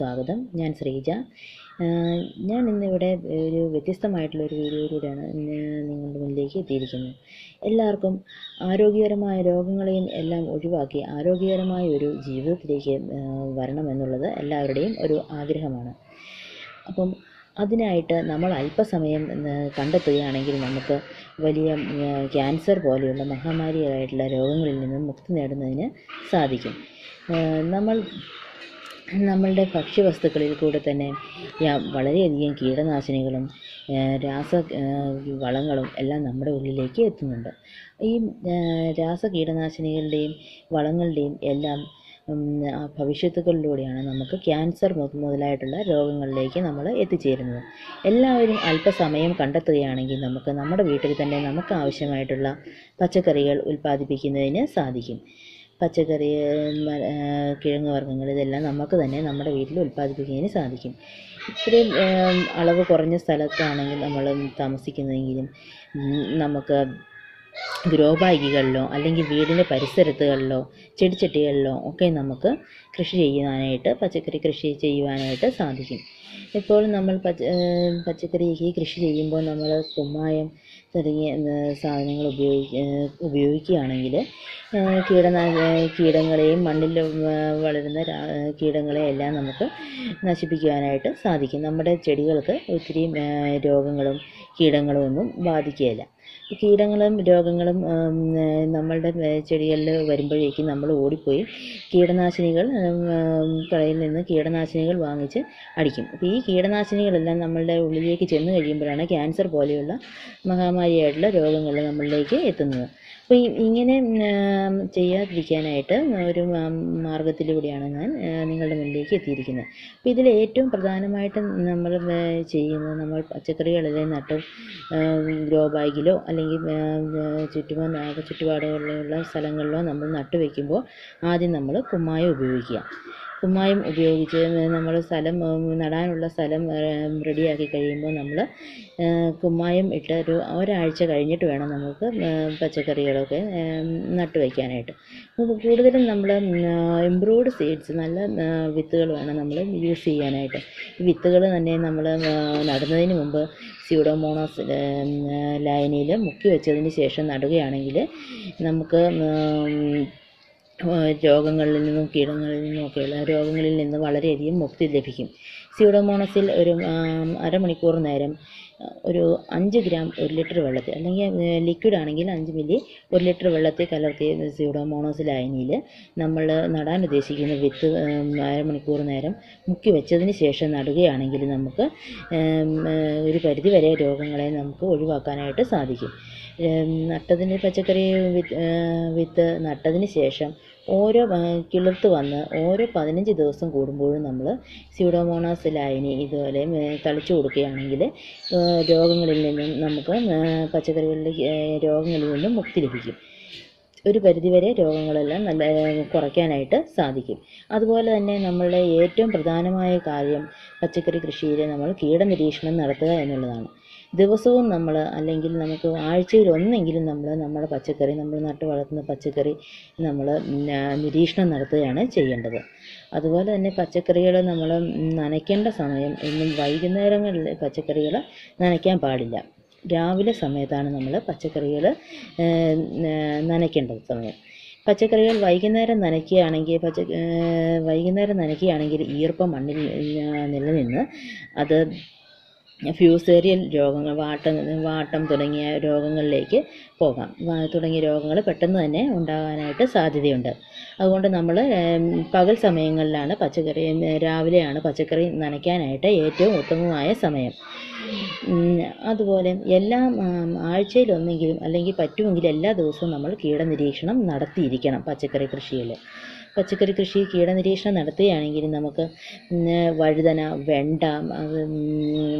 സ്വാഗതം. ഞാൻ ശ്രീജ. ഞാൻ ഇന്നിവിടെ ഒരു വ്യത്യസ്തമായിട്ടുള്ള ഒരു വീഡിയോയിലൂടെയാണ് നിങ്ങളുടെ മുന്നിലേക്ക് എത്തിയിരിക്കുന്നത്. എല്ലാവർക്കും ആരോഗ്യകരമായ രോഗങ്ങളെയും എല്ലാം ഒഴിവാക്കി ആരോഗ്യകരമായ ഒരു ജീവിതത്തിലേക്ക് വരണമെന്നുള്ളത് എല്ലാവരുടെയും ഒരു ആഗ്രഹമാണ്. അപ്പം അതിനായിട്ട് നമ്മൾ അല്പസമയം കണ്ടെത്തുകയാണെങ്കിൽ നമുക്ക് വലിയ ക്യാൻസർ പോലെയുള്ള മഹാമാരിയായിട്ടുള്ള രോഗങ്ങളിൽ നിന്നും മുക്തി നേടുന്നതിന് സാധിക്കും. നമ്മൾ നമ്മളുടെ ഭക്ഷ്യവസ്തുക്കളിൽ കൂടെ തന്നെ വളരെയധികം കീടനാശിനികളും രാസ വളങ്ങളും എല്ലാം നമ്മുടെ ഉള്ളിലേക്ക് എത്തുന്നുണ്ട്. ഈ രാസ കീടനാശിനികളുടെയും വളങ്ങളുടെയും എല്ലാം ഭവിഷ്യത്തുകളിലൂടെയാണ് നമുക്ക് ക്യാൻസർ മുതലായിട്ടുള്ള രോഗങ്ങളിലേക്ക് നമ്മൾ എത്തിച്ചേരുന്നത്. എല്ലാവരും അല്പസമയം കണ്ടെത്തുകയാണെങ്കിൽ നമുക്ക് നമ്മുടെ വീട്ടിൽ തന്നെ നമുക്ക് ആവശ്യമായിട്ടുള്ള പച്ചക്കറികൾ ഉൽപ്പാദിപ്പിക്കുന്നതിന് സാധിക്കും. പച്ചക്കറി കിഴങ്ങ് വർഗങ്ങൾ ഇതെല്ലാം നമുക്ക് തന്നെ നമ്മുടെ വീട്ടിൽ ഉൽപ്പാദിപ്പിക്കുന്നതിന് സാധിക്കും. ഇത്രയും അളവ് കുറഞ്ഞ സ്ഥലത്താണെങ്കിൽ നമ്മൾ താമസിക്കുന്നതെങ്കിലും നമുക്ക് ഗ്രോ ബാഗുകളിലോ അല്ലെങ്കിൽ വീടിന്റെ പരിസരത്തുകളിലോ ചെടിച്ചട്ടികളിലോ ഒക്കെ നമുക്ക് കൃഷി ചെയ്യുവാനായിട്ട് പച്ചക്കറി കൃഷി ചെയ്യുവാനായിട്ട് സാധിക്കും. ഇപ്പോൾ നമ്മൾ പച്ച പച്ചക്കറിക്ക് കൃഷി ചെയ്യുമ്പോൾ നമ്മൾ കുമ്മായം തുടങ്ങിയ സാധനങ്ങൾ ഉപയോഗി ഏ, ഉപയോഗിക്കുകയാണെങ്കിൽ കീടനാ കീടങ്ങളെയും മണ്ണിൽ വളരുന്ന കീടങ്ങളെയെല്ലാം നമുക്ക് നശിപ്പിക്കുവാനായിട്ട് സാധിക്കും. നമ്മുടെ ചെടികൾക്ക് ഒത്തിരി രോഗങ്ങളും കീടങ്ങളും ഒന്നും ബാധിക്കുകയില്ല. കീടങ്ങളും രോഗങ്ങളും നമ്മളുടെ ചെടികളിൽ വരുമ്പോഴേക്കും നമ്മൾ ഓടിപ്പോയി കീടനാശിനികൾ കടയിൽ നിന്ന് കീടനാശിനികൾ വാങ്ങിച്ച് അടിക്കും. അപ്പോൾ ഈ കീടനാശിനികളെല്ലാം നമ്മളുടെ ഉള്ളിലേക്ക് ചെന്ന് കഴിയുമ്പോഴാണ് ക്യാൻസർ പോലെയുള്ള മഹാമാരിയായിട്ടുള്ള രോഗങ്ങൾ നമ്മളിലേക്ക് എത്തുന്നത്. അപ്പോൾ ഇങ്ങനെ ചെയ്യാതിരിക്കാനായിട്ട് ഒരു മാർഗത്തിലൂടെയാണ് ഞാൻ നിങ്ങളുടെ മുന്നിലേക്ക് എത്തിയിരിക്കുന്നത്. അപ്പോൾ ഇതിൽ ഏറ്റവും പ്രധാനമായിട്ടും നമ്മൾ ചെയ്യുന്നത് നമ്മൾ പച്ചക്കറികളിലെ നട്ട് ഗ്രോ ബാഗിലോ അല്ലെങ്കിൽ ചുറ്റുമോ ചുറ്റുപാടുകളിലുള്ള സ്ഥലങ്ങളിലോ നമ്മൾ നട്ടു വയ്ക്കുമ്പോൾ ആദ്യം നമ്മൾ കുമ്മായം ഉപയോഗിക്കുക. കുമ്മായം ഉപയോഗിച്ച് നമ്മൾ സ്ഥലം നടാനുള്ള സ്ഥലം റെഡിയാക്കി കഴിയുമ്പോൾ നമ്മൾ കുമ്മായം ഇട്ട് ഒരു ഒരാഴ്ച കഴിഞ്ഞിട്ട് വേണം നമുക്ക് പച്ചക്കറികളൊക്കെ നട്ടു വയ്ക്കാനായിട്ട്. അപ്പോൾ കൂടുതലും നമ്മൾ ഇംപ്രൂവ്ഡ് സീഡ്സ് നല്ല വിത്തുകൾ വേണം നമ്മൾ യൂസ് ചെയ്യാനായിട്ട്. ഈ വിത്തുകൾ തന്നെ നമ്മൾ നടുന്നതിന് മുമ്പ് സ്യൂഡോമോണോസ് ലൈനിൽ മുക്കി വെച്ചതിന് ശേഷം നടുകയാണെങ്കിൽ നമുക്ക് രോഗങ്ങളിൽ നിന്നും കീടങ്ങളിൽ നിന്നും ഒക്കെയുള്ള രോഗങ്ങളിൽ നിന്ന് വളരെയധികം മുക്തി ലഭിക്കും. സ്യൂഡോമോണസിൽ ഒരു അരമണിക്കൂർ നേരം ഒരു അഞ്ച് ഗ്രാം ഒരു ലിറ്റർ വെള്ളത്തിൽ അല്ലെങ്കിൽ ലിക്വിഡ് ആണെങ്കിൽ അഞ്ച് മില്ലി ഒരു ലിറ്റർ വെള്ളത്തിൽ കലർത്തിയ സ്യൂഡോമോണോസ് ലായനിയിൽ നമ്മൾ നടാൻ ഉദ്ദേശിക്കുന്ന വിത്ത് അരമണിക്കൂർ നേരം മുക്കി വെച്ചതിന് ശേഷം നടുകയാണെങ്കിൽ നമുക്ക് ഒരു പരിധി വരെ രോഗങ്ങളെ നമുക്ക് ഒഴിവാക്കാനായിട്ട് സാധിക്കും. നട്ടതിന് പച്ചക്കറി വിത്ത് നട്ടതിന് ശേഷം ഓരോ കിളിർത്ത് വന്ന് ഓരോ പതിനഞ്ച് ദിവസം കൂടുമ്പോഴും നമ്മൾ സ്യൂഡോമോണാസ് ലായനി ഇതുപോലെ തളിച്ച് കൊടുക്കുകയാണെങ്കിൽ രോഗങ്ങളിൽ നിന്നും നമുക്ക് പച്ചക്കറികളിൽ രോഗങ്ങളിൽ നിന്നും മുക്തി ലഭിക്കും. ഒരു പരിധിവരെ രോഗങ്ങളെല്ലാം നല്ല കുറയ്ക്കാനായിട്ട് സാധിക്കും. അതുപോലെ തന്നെ നമ്മളുടെ ഏറ്റവും പ്രധാനമായ കാര്യം പച്ചക്കറി കൃഷിയിൽ നമ്മൾ കീടനിരീക്ഷണം നടത്തുക എന്നുള്ളതാണ്. ദിവസവും നമ്മൾ അല്ലെങ്കിൽ നമുക്ക് ആഴ്ചയിൽ ഒന്നെങ്കിലും നമ്മൾ നമ്മുടെ പച്ചക്കറി നമ്മൾ നട്ടു വളർത്തുന്ന പച്ചക്കറി നമ്മൾ നിരീക്ഷണം നടത്തുകയാണ് ചെയ്യേണ്ടത്. അതുപോലെ തന്നെ പച്ചക്കറികൾ നമ്മൾ നനയ്ക്കേണ്ട സമയം എന്നും വൈകുന്നേരങ്ങളിൽ പച്ചക്കറികൾ നനയ്ക്കാൻ പാടില്ല. രാവിലെ സമയത്താണ് നമ്മൾ പച്ചക്കറികൾ നനയ്ക്കേണ്ടത് സമയം. പച്ചക്കറികൾ വൈകുന്നേരം നനയ്ക്കുകയാണെങ്കിൽ പച്ച വൈകുന്നേരം നനയ്ക്കുകയാണെങ്കിൽ ഈർപ്പം മണ്ണിൽ നിലനിന്ന് അത് ഫ്യൂസേറിയൽ രോഗങ്ങൾ വാട്ടം വാട്ടം തുടങ്ങിയ രോഗങ്ങളിലേക്ക് പോകാം. തുടങ്ങിയ രോഗങ്ങൾ പെട്ടെന്ന് തന്നെ ഉണ്ടാകാനായിട്ട് സാധ്യതയുണ്ട്. അതുകൊണ്ട് നമ്മൾ പകൽ സമയങ്ങളിലാണ് പച്ചക്കറി രാവിലെയാണ് പച്ചക്കറി നനയ്ക്കാനായിട്ട് ഏറ്റവും ഉത്തമമായ സമയം. അതുപോലെ എല്ലാ ആഴ്ചയിലൊന്നെങ്കിലും അല്ലെങ്കിൽ പറ്റുമെങ്കിൽ എല്ലാ ദിവസവും നമ്മൾ കീടനിരീക്ഷണം നടത്തിയിരിക്കണം പച്ചക്കറി കൃഷിയിൽ. പച്ചക്കറി കൃഷി കീടനിരീക്ഷണം നടത്തുകയാണെങ്കിൽ നമുക്ക് വഴുതന വെണ്ട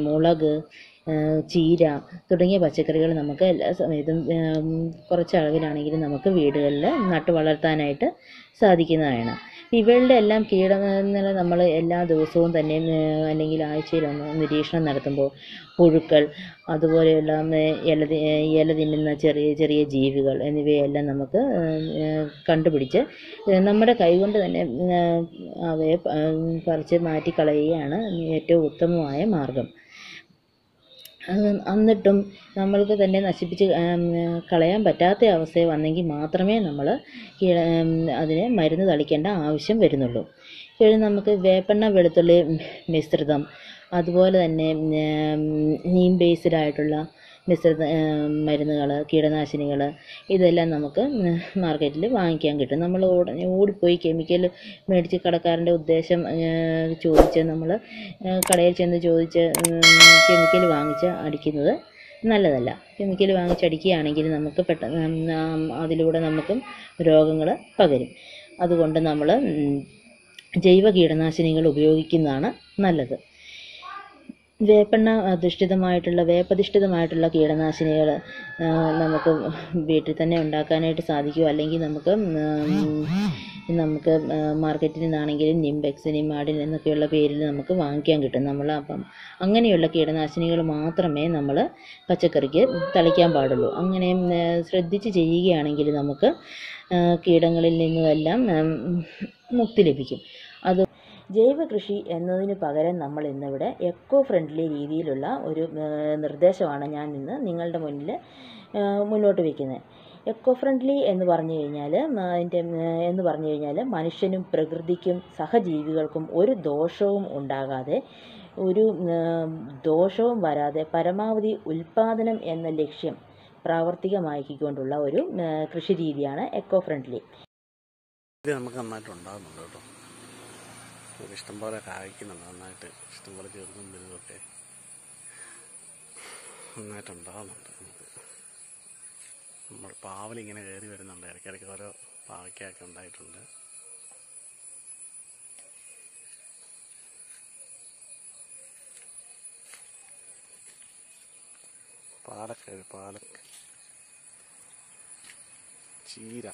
മുളക് ചീര തുടങ്ങിയ പച്ചക്കറികൾ നമുക്ക് എല്ലാ സമയത്തും കുറച്ച് അളവിലാണെങ്കിലും നമുക്ക് വീടുകളിൽ നട്ടു വളർത്താനായിട്ട് സാധിക്കുന്നതാണ്. ഇവകളുടെ എല്ലാം കീടനില നമ്മൾ എല്ലാ ദിവസവും തന്നെ അല്ലെങ്കിൽ ആഴ്ചയിലൊന്ന് നിരീക്ഷണം നടത്തുമ്പോൾ പുഴുക്കൾ അതുപോലെയുള്ള ഇല ഇല തിന്നുന്ന ചെറിയ ചെറിയ ജീവികൾ എന്നിവയെല്ലാം നമുക്ക് കണ്ടുപിടിച്ച് നമ്മുടെ കൈകൊണ്ട് തന്നെ അവയെ പറിച്ച് മാറ്റിക്കളയുകയാണ് ഏറ്റവും ഉത്തമമായ മാർഗം. എന്നിട്ടും നമ്മൾക്ക് തന്നെ നശിപ്പിച്ച് കളയാൻ പറ്റാത്ത അവസ്ഥ വന്നെങ്കിൽ മാത്രമേ നമ്മൾ അതിനെ മരുന്ന് തളിക്കേണ്ട ആവശ്യം വരുന്നുള്ളൂ. പിന്നെ നമുക്ക് വേപ്പെണ്ണ വെളുത്തുള്ളി മിശ്രിതം അതുപോലെ തന്നെ നീം ബേസ്ഡ് ആയിട്ടുള്ള മിശ്രിത മരുന്നുകൾ കീടനാശിനികൾ ഇതെല്ലാം നമുക്ക് മാർക്കറ്റിൽ വാങ്ങിക്കാൻ കിട്ടും. നമ്മൾ ഉടനെ ഓടിപ്പോയി കെമിക്കൽ മേടിച്ച് കടക്കാരന്റെ ഉദ്ദേശം ചോദിച്ച് നമ്മൾ കടയിൽ ചെന്ന് ചോദിച്ച് കെമിക്കൽ വാങ്ങിച്ച് അടിക്കുന്നത് നല്ലതല്ല. കെമിക്കൽ വാങ്ങിച്ചടിക്കുകയാണെങ്കിൽ നമുക്ക് പെട്ടെന്ന് അതിലൂടെ നമുക്കും രോഗങ്ങൾ പകരും. അതുകൊണ്ട് നമ്മൾ ജൈവ കീടനാശിനികൾ ഉപയോഗിക്കുന്നതാണ് നല്ലത്. വേപ്പെണ്ണ അധിഷ്ഠിതമായിട്ടുള്ള വേപ്പധിഷ്ഠിതമായിട്ടുള്ള കീടനാശിനികൾ നമുക്ക് വീട്ടിൽ തന്നെ ഉണ്ടാക്കാനായിട്ട് സാധിക്കും അല്ലെങ്കിൽ നമുക്ക് നമുക്ക് മാർക്കറ്റിൽ നിന്നാണെങ്കിലും നിംബെക്സ് നിമാഡിൻ എന്നൊക്കെയുള്ള പേരിൽ നമുക്ക് വാങ്ങിക്കാൻ കിട്ടും. നമ്മൾ അപ്പം അങ്ങനെയുള്ള കീടനാശിനികൾ മാത്രമേ നമ്മൾ പച്ചക്കറിക്ക് തളിക്കാൻ പാടുള്ളൂ. അങ്ങനെ ശ്രദ്ധിച്ച് ചെയ്യുകയാണെങ്കിൽ നമുക്ക് കീടങ്ങളിൽ നിന്നുമെല്ലാം മുക്തി ലഭിക്കും. ജൈവ കൃഷി എന്നതിന് പകരം നമ്മൾ ഇന്നിവിടെ എക്കോ ഫ്രണ്ട്ലി രീതിയിലുള്ള ഒരു നിർദ്ദേശമാണ് ഞാൻ ഇന്ന് നിങ്ങളുടെ മുന്നിൽ മുന്നോട്ട് വയ്ക്കുന്നത് എക്കോ ഫ്രണ്ട്ലി എന്ന് പറഞ്ഞു കഴിഞ്ഞാൽ അതിന്റെ എന്ന് പറഞ്ഞു കഴിഞ്ഞാൽ മനുഷ്യനും പ്രകൃതിക്കും സഹജീവികൾക്കും ഒരു ദോഷവും ഉണ്ടാകാതെ ഒരു ദോഷവും വരാതെ പരമാവധി ഉൽപ്പാദനം എന്ന ലക്ഷ്യം പ്രാവർത്തികമാക്കിക്കൊണ്ടുള്ള ഒരു കൃഷി രീതിയാണ് എക്കോ ഫ്രണ്ട്ലി നമുക്ക് നന്നായിട്ട് ഉണ്ടാകുന്നുണ്ട് കേട്ടോ. ഇഷ്ടംപോലെ കായ്ക്കുന്നുണ്ട് നന്നായിട്ട്. ഇഷ്ടംപോലെ ചെറുതും വലുതൊക്കെ നന്നായിട്ട് ഉണ്ടാകുന്നുണ്ട് നമുക്ക്. നമ്മൾ പാവലിങ്ങനെ കയറി വരുന്നുണ്ട്. ഇടയ്ക്കിടയ്ക്ക് ഓരോ പാവയ്ക്കൊക്കെ ഉണ്ടായിട്ടുണ്ട്. പാലക്ക പാലക്ക. ചീര.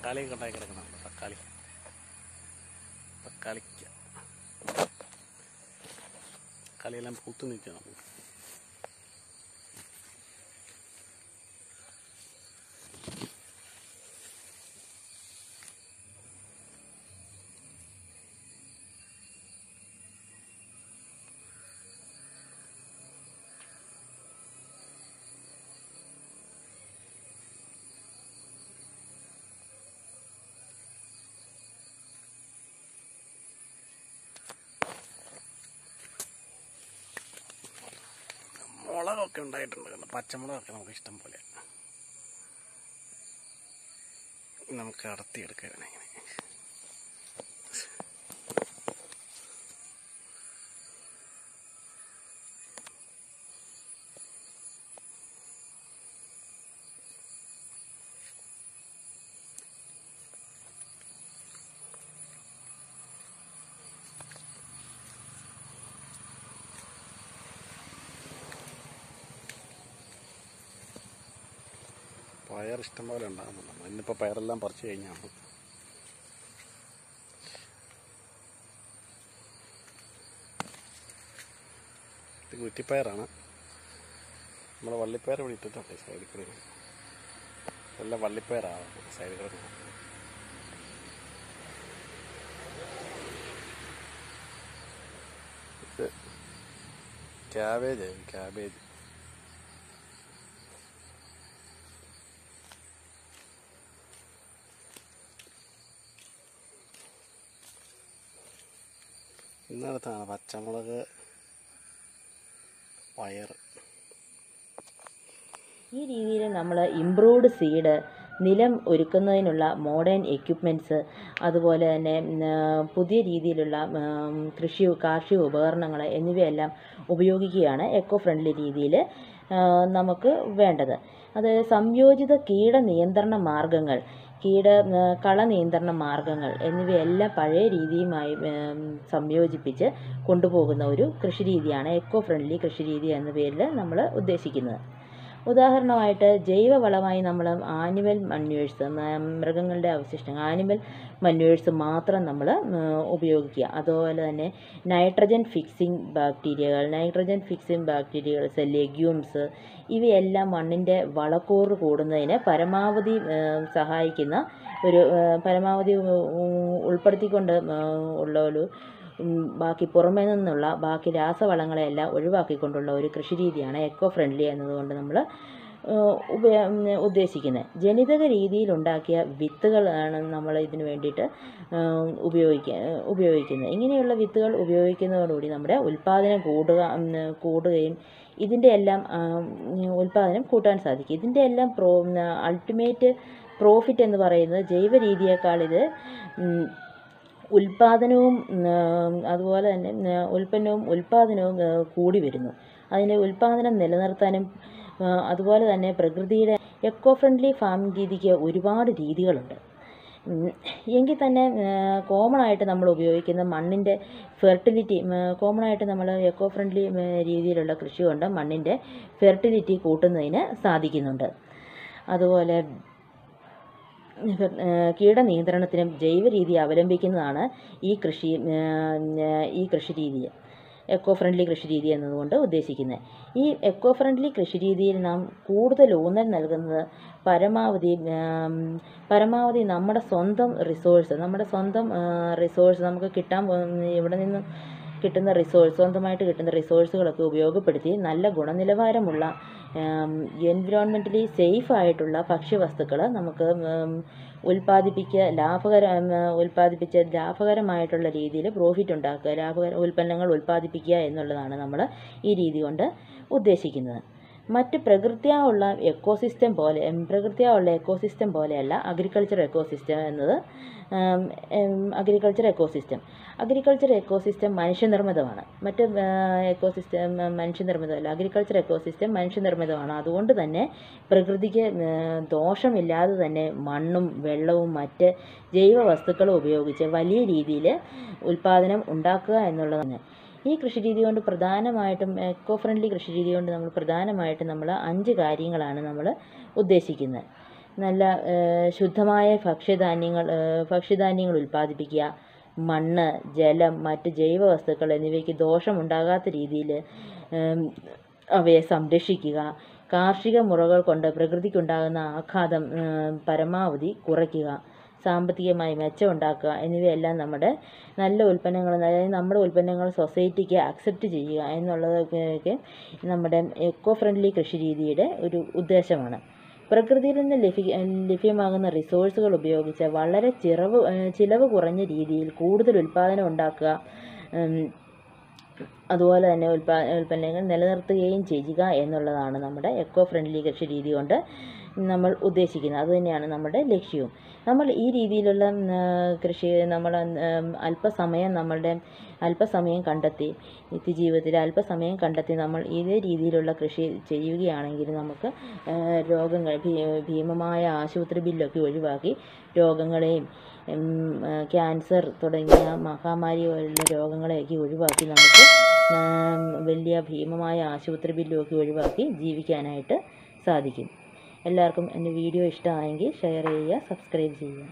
തക്കാളിയൊക്കെ കൊണ്ടായി കിടക്കണം. തക്കാളി. തക്കാളിക്ക. തക്കാളിയെല്ലാം പൂത്ത് നിൽക്കണം. ഉണ്ടായിട്ടുണ്ട് പച്ചമുളക് പച്ചമുളകൊക്കെ നമുക്ക് ഇഷ്ടം പോലെ. നമുക്ക് അടർത്തിയെടുക്കാൻ ഇങ്ങനെ പയർ ഇഷ്ടം പോലെ ഉണ്ടാകുന്നുണ്ട് ഇന്നിപ്പോൾ പയറെല്ലാം പറിച്ചു കഴിഞ്ഞാണ് ഇത് കുറ്റിപ്പയറാണ് നമ്മൾ വള്ളിപ്പയർ ഇവിടെ സൈഡിൽ കൂടി എല്ലാം വള്ളിപ്പയറാണ് സൈഡിൽ കൂടി ക്യാബേജ് ക്യാബേജ് ഇന്നടത്താണ് പച്ചമുളക് പയർ ഈ രീതിയിൽ നമ്മൾ ഇംപ്രൂവ്ഡ് സീഡ് നിലം ഒരുക്കുന്നതിനുള്ള മോഡേൺ എക്യുപ്മെന്റ്സ് അതുപോലെ തന്നെ പുതിയ രീതിയിലുള്ള കൃഷി കാർഷിക ഉപകരണങ്ങൾ എന്നിവയെല്ലാം ഉപയോഗിക്കുകയാണ് എക്കോ ഫ്രണ്ട്ലി രീതിയിൽ നമുക്ക് വേണ്ടത്. അതായത് സംയോജിത കീട നിയന്ത്രണ മാർഗങ്ങൾ കീട കള നിയന്ത്രണ മാർഗങ്ങൾ എന്നിവയെല്ലാം പഴയ രീതിയുമായി സംയോജിപ്പിച്ച് കൊണ്ടുപോകുന്ന ഒരു കൃഷി രീതിയാണ് എക്കോ ഫ്രണ്ട്ലി കൃഷി രീതി എന്ന പേരിൽ നമ്മൾ ഉദ്ദേശിക്കുന്നത്. ഉദാഹരണമായിട്ട് ജൈവവളമായി നമ്മൾ ആനിമൽ മന്യൂഴ്സ് മൃഗങ്ങളുടെ അവശിഷ്ടങ്ങൾ ആനിമൽ മന്യൂഴ്സ് മാത്രം നമ്മൾ ഉപയോഗിക്കുക. അതുപോലെ തന്നെ നൈട്രജൻ ഫിക്സിംഗ് ബാക്ടീരിയകൾ നൈട്രജൻ ഫിക്സിംഗ് ബാക്ടീരിയകൾസ് ലെഗ്യൂംസ് ഇവയെല്ലാം മണ്ണിന്റെ വളക്കൂറ് കൂടുന്നതിന് പരമാവധി സഹായിക്കുന്ന ഒരു പരമാവധി ഉൾപ്പെടുത്തിക്കൊണ്ട് ഉള്ള ഒരു ബാക്കി പുറമേ നിന്നുള്ള ബാക്കി രാസവളങ്ങളെല്ലാം ഒഴിവാക്കിക്കൊണ്ടുള്ള ഒരു കൃഷി രീതിയാണ് എക്കോ ഫ്രണ്ട്ലി എന്നതുകൊണ്ട് നമ്മൾ ഉദ്ദേശിക്കുന്നത് ജനിതക രീതിയിലുണ്ടാക്കിയ വിത്തുകളാണ് നമ്മൾ ഇതിന് വേണ്ടിയിട്ട് ഉപയോഗിക്കുക ഉപയോഗിക്കുന്നത് ഇങ്ങനെയുള്ള വിത്തുകൾ ഉപയോഗിക്കുന്നതോടുകൂടി നമ്മുടെ ഉൽപ്പാദനം കൂടുക കൂടുകയും ഇതിന്റെ എല്ലാം ഉൽപ്പാദനം കൂട്ടാൻ സാധിക്കും. ഇതിന്റെ എല്ലാം പ്രോ അൾട്ടിമേറ്റ് പ്രോഫിറ്റ് എന്ന് പറയുന്നത് ജൈവ രീതിയേക്കാൾ ഇത് ഉൽപാദനവും അതുപോലെ തന്നെ ഉൽപ്പന്നവും ഉൽപാദനവും കൂടി വരുന്നു. അതിന്റെ ഉൽപാദനം നിലനിർത്താനും അതുപോലെ തന്നെ പ്രകൃതിയുടെ എക്കോ ഫ്രണ്ട്ലി ഫാമിംഗ് രീതിക്ക് ഒരുപാട് രീതികളുണ്ട്. എങ്കിൽ തന്നെ കോമൺ ആയിട്ട് നമ്മൾ ഉപയോഗിക്കുന്ന മണ്ണിന്റെ ഫെർട്ടിലിറ്റി കോമൺ ആയിട്ട് നമ്മൾ എക്കോ ഫ്രണ്ട്ലി രീതിയിലുള്ള കൃഷി കൊണ്ട് മണ്ണിന്റെ ഫെർട്ടിലിറ്റി കൂട്ടുന്നതിന് സാധിക്കുന്നുണ്ട്. അതുപോലെ കീടനിയന്ത്രണത്തിനും ജൈവ രീതി അവലംബിക്കുന്നതാണ് ഈ കൃഷി ഈ കൃഷി രീതി എക്കോ ഫ്രണ്ട്ലി കൃഷി രീതി എന്നതുകൊണ്ട് ഉദ്ദേശിക്കുന്നത്. ഈ എക്കോ ഫ്രണ്ട്ലി കൃഷി രീതിയിൽ നാം കൂടുതൽ ഊന്നൽ നൽകുന്നത് പരമാവധി പരമാവധി നമ്മുടെ സ്വന്തം റിസോഴ്സ് നമ്മുടെ സ്വന്തം റിസോഴ്സ് നമുക്ക് കിട്ടാൻ ഇവിടെ നിന്നും കിട്ടുന്ന റിസോഴ്സ് സ്വന്തമായിട്ട് കിട്ടുന്ന റിസോഴ്സുകളൊക്കെ ഉപയോഗപ്പെടുത്തി നല്ല ഗുണനിലവാരമുള്ള എൻവിറോൺമെന്റലി സേഫ് ആയിട്ടുള്ള ഭക്ഷ്യവസ്തുക്കൾ നമുക്ക് ഉൽപ്പാദിപ്പിക്കുക ലാഭകര ഉൽപ്പാദിപ്പിച്ച് ലാഭകരമായിട്ടുള്ള രീതിയിൽ പ്രോഫിറ്റ് ഉണ്ടാക്കുക ലാഭകര ഉൽപ്പന്നങ്ങൾ ഉൽപ്പാദിപ്പിക്കുക എന്നുള്ളതാണ് നമ്മൾ ഈ രീതി കൊണ്ട് ഉദ്ദേശിക്കുന്നത്. മറ്റ് പ്രകൃത്യാ ഉള്ള എക്കോസിസ്റ്റം പോലെ പ്രകൃതിയുള്ള പ്രകൃത്യാ ഉള്ള എക്കോസിസ്റ്റം പോലെയല്ല അഗ്രികൾച്ചർ എക്കോസിസ്റ്റം എന്നത് അഗ്രികൾച്ചർ എക്കോസിസ്റ്റം അഗ്രികൾച്ചർ എക്കോസിസ്റ്റം മനുഷ്യനിർമ്മിതമാണ്. മറ്റ് എക്കോസിസ്റ്റം മനുഷ്യനിർമ്മിതമല്ല. അഗ്രികൾച്ചർ എക്കോസിസ്റ്റം മനുഷ്യനിർമ്മിതമാണ്. അതുകൊണ്ട് തന്നെ പ്രകൃതിക്ക് ദോഷമില്ലാതെ തന്നെ മണ്ണും വെള്ളവും മറ്റ് ജൈവ വസ്തുക്കളും ഉപയോഗിച്ച് വലിയ രീതിയിൽ ഉൽപ്പാദനം ഉണ്ടാക്കുക എന്നുള്ളതാണ്. ഈ കൃഷി രീതി കൊണ്ട് പ്രധാനമായിട്ടും എക്കോ ഫ്രണ്ട്ലി കൃഷി രീതി കൊണ്ട് നമ്മൾ പ്രധാനമായിട്ടും നമ്മൾ അഞ്ച് കാര്യങ്ങളാണ് നമ്മൾ ഉദ്ദേശിക്കുന്നത്. നല്ല ശുദ്ധമായ ഭക്ഷ്യധാന്യങ്ങൾ ഭക്ഷ്യധാന്യങ്ങൾ ഉൽപ്പാദിപ്പിക്കുക മണ്ണ് ജലം മറ്റ് ജൈവ വസ്തുക്കൾ എന്നിവയ്ക്ക് ദോഷമുണ്ടാകാത്ത രീതിയിൽ അവയെ സംരക്ഷിക്കുക. കാർഷിക മുറകൾ കൊണ്ട് പ്രകൃതിക്കുണ്ടാകുന്ന ആഘാതം പരമാവധി കുറയ്ക്കുക. സാമ്പത്തികമായി മെച്ചമുണ്ടാക്കുക എന്നിവയെല്ലാം നമ്മുടെ നല്ല ഉൽപ്പന്നങ്ങൾ അതായത് നമ്മുടെ ഉൽപ്പന്നങ്ങൾ സൊസൈറ്റിക്ക് അക്സെപ്റ്റ് ചെയ്യുക എന്നുള്ളതൊക്കെ നമ്മുടെ എക്കോ ഫ്രണ്ട്ലി കൃഷി രീതിയുടെ ഒരു ഉദ്ദേശമാണ്. പ്രകൃതിയിൽ നിന്ന് ലഭി ലഭ്യമാകുന്ന റിസോഴ്സുകൾ ഉപയോഗിച്ച് വളരെ ചിറവ് ചിലവ് കുറഞ്ഞ രീതിയിൽ കൂടുതൽ ഉൽപ്പാദനം ഉണ്ടാക്കുക അതുപോലെ തന്നെ ഉൽപ്പാ ഉൽപ്പന്നങ്ങൾ നിലനിർത്തുകയും ചെയ്യുക എന്നുള്ളതാണ് നമ്മുടെ എക്കോ ഫ്രണ്ട്ലി കൃഷി രീതി കൊണ്ട് നമ്മൾ ഉദ്ദേശിക്കുന്നത്. അതുതന്നെയാണ് നമ്മുടെ ലക്ഷ്യവും. നമ്മൾ ഈ രീതിയിലുള്ള കൃഷി നമ്മൾ അല്പസമയം നമ്മളുടെ അല്പസമയം കണ്ടെത്തി നിത്യജീവിതത്തിൽ അല്പസമയം കണ്ടെത്തി നമ്മൾ ഇതേ രീതിയിലുള്ള കൃഷി ചെയ്യുകയാണെങ്കിൽ നമുക്ക് രോഗങ്ങൾ ഭീമമായ ആശുപത്രി ബില്ലൊക്കെ ഒഴിവാക്കി രോഗങ്ങളെയും ക്യാൻസർ തുടങ്ങിയ മഹാമാരി പോലുള്ള രോഗങ്ങളെയൊക്കെ ഒഴിവാക്കി നമുക്ക് വലിയ ഭീമമായ ആശുപത്രി ബില്ലുമൊക്കെ ഒഴിവാക്കി ജീവിക്കാനായിട്ട് സാധിക്കും. എല്ലാവർക്കും എന്റെ വീഡിയോ ഇഷ്ടമായെങ്കിൽ ഷെയർ ചെയ്യുക സബ്സ്ക്രൈബ് ചെയ്യുക.